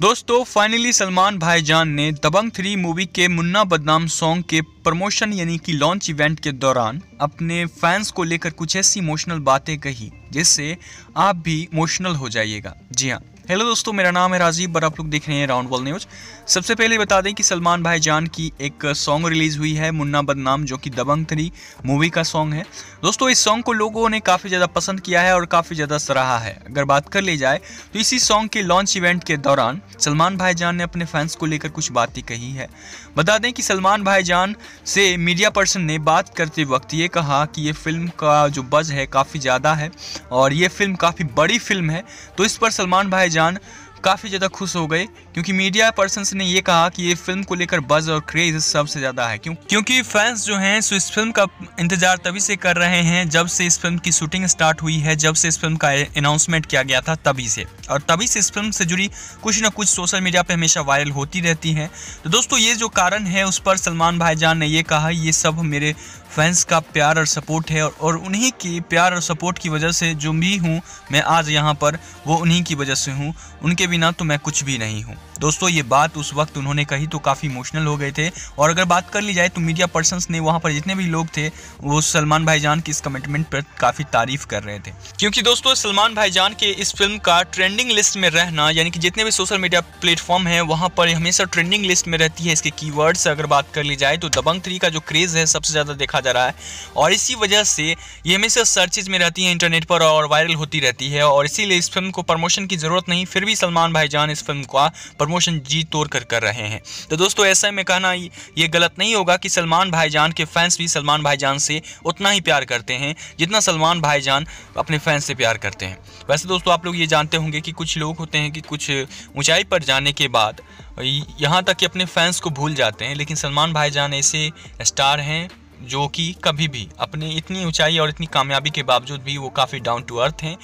दोस्तों फाइनली सलमान भाईजान ने दबंग थ्री मूवी के मुन्ना बदनाम सॉन्ग के प्रमोशन यानी कि लॉन्च इवेंट के दौरान अपने फैंस को लेकर कुछ ऐसी इमोशनल बातें कही, जिससे आप भी इमोशनल हो जाइएगा। जी हाँ। हेलो दोस्तों, मेरा नाम है राजीव, और आप लोग देख रहे हैं राउंड वॉल न्यूज़। सबसे पहले बता दें कि सलमान भाई जान की एक सॉन्ग रिलीज़ हुई है, मुन्ना बदनाम, जो कि दबंग थ्री मूवी का सॉन्ग है। दोस्तों, इस सॉन्ग को लोगों ने काफ़ी ज़्यादा पसंद किया है और काफ़ी ज़्यादा सराहा है। अगर बात कर ली जाए तो इसी सॉन्ग के लॉन्च इवेंट के दौरान सलमान भाईजान ने अपने फैंस को लेकर कुछ बातें कही है। बता दें कि सलमान भाईजान से मीडिया पर्सन ने बात करते वक्त ये कहा कि ये फ़िल्म का जो बज है काफ़ी ज़्यादा है और ये फ़िल्म काफ़ी बड़ी फ़िल्म है तो इस पर सलमान भाईजान काफ़ी ज़्यादा खुश हो गए, क्योंकि मीडिया पर्सन ने ये कहा कि ये फ़िल्म को लेकर बज और क्रेज सबसे ज़्यादा है। क्यों क्योंकि फैंस जो हैं, सो इस फ़िल्म का इंतज़ार तभी से कर रहे हैं जब से इस फ़िल्म की शूटिंग स्टार्ट हुई है, जब से इस फ़िल्म का अनाउंसमेंट किया गया था तभी से। और तभी से इस फ़िल्म से जुड़ी कुछ ना कुछ सोशल मीडिया पर हमेशा वायरल होती रहती हैं। तो दोस्तों, ये जो कारण है, उस पर सलमान भाईजान ने ये कहा, ये सब मेरे फैंस का प्यार और सपोर्ट है और उन्हीं की प्यार और सपोर्ट की वजह से जो भी हूँ, मैं आज यहाँ पर, वो उन्हीं की वजह से हूँ। उनके बिना तो मैं कुछ भी नहीं हूँ। दोस्तों, ये बात उस वक्त उन्होंने कही तो काफ़ी इमोशनल हो गए थे। और अगर बात कर ली जाए तो मीडिया पर्सनस ने, वहाँ पर जितने भी लोग थे, वो सलमान भाईजान की इस कमिटमेंट पर काफ़ी तारीफ़ कर रहे थे। क्योंकि दोस्तों, सलमान भाईजान के इस फ़िल्म का ट्रेंडिंग लिस्ट में रहना, यानी कि जितने भी सोशल मीडिया प्लेटफॉर्म है, वहाँ पर हमेशा ट्रेंडिंग लिस्ट में रहती है इसके की अगर बात कर ली जाए तो दबंग थ्री का जो क्रेज़ है, सबसे ज़्यादा देखा जा रहा है। और इसी वजह से ये हमेशा सर्चेज में रहती है इंटरनेट पर और वायरल होती रहती है। और इसीलिए इस फ़िल्म को प्रमोशन की ज़रूरत नहीं, फिर भी सलमान भाईजान इस फ़िल्म का प्रमोशन जी तोड़ कर कर रहे हैं। तो दोस्तों, ऐसा में कहना, ये गलत नहीं होगा कि सलमान भाईजान के फैंस भी सलमान भाईजान से उतना ही प्यार करते हैं, जितना सलमान भाईजान अपने फैंस से प्यार करते हैं। वैसे दोस्तों, आप लोग ये जानते होंगे कि कुछ लोग होते हैं कि कुछ ऊंचाई पर जाने के बाद यहाँ तक कि अपने फैंस को भूल जाते हैं, लेकिन सलमान भाईजान ऐसे स्टार हैं जो कि कभी भी अपनी इतनी ऊंचाई और इतनी कामयाबी के बावजूद भी वो काफ़ी डाउन टू अर्थ हैं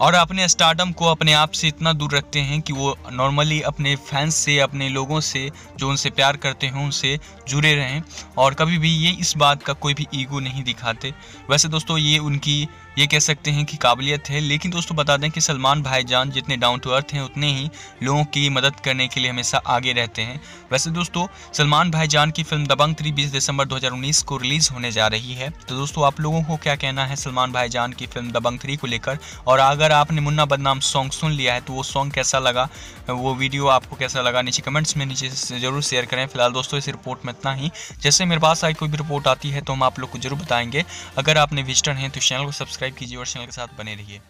और अपने स्टार्डम को अपने आप से इतना दूर रखते हैं कि वो नॉर्मली अपने फैंस से, अपने लोगों से, जो उनसे प्यार करते हैं, उनसे जुड़े रहें। और कभी भी ये इस बात का कोई भी ईगो नहीं दिखाते। वैसे दोस्तों, ये उनकी ये कह सकते हैं कि काबिलियत है, लेकिन दोस्तों बता दें कि सलमान भाईजान जितने डाउन टू अर्थ हैं, उतने ही लोगों की मदद करने के लिए हमेशा आगे रहते हैं। वैसे दोस्तों, सलमान भाईजान की फ़िल्म दबंग थ्री बीस दिसंबर 2019 को रिलीज़ होने जा रही है। तो दोस्तों, आप लोगों को क्या कहना है सलमान भाईजान की फ़िल्म दबंग थ्री को लेकर? और अगर आपने मुन्ना बदनाम सॉन्ग सुन लिया है तो वो सॉन्ग कैसा लगा? वो वीडियो आपको कैसा लगा? नीचे कमेंट्स में नीचे ज़रूर शेयर करें। फ़िलहाल दोस्तों, इस रिपोर्ट में इतना ही। जैसे मेरे पास आई कोई भी रिपोर्ट आती है तो हम आप लोग को ज़रूर बताएँगे। अगर आपने विजिटर हैं तो चैनल को सब्सक्राइब कीजिए और चैनल के साथ बने रहिए।